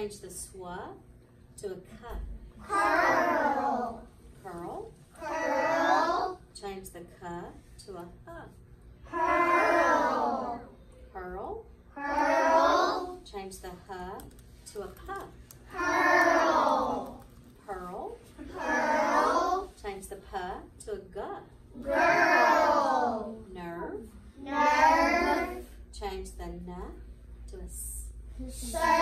Change the swa to a. Curl. Curl. Curl. Change the ka to a ha. Curl. Pearl. Curl. Change the h to a pa. Curl. Pearl. Curl. Change the p to a ga. Girl. Nerve. Nerve. Change the na to a s. Serve.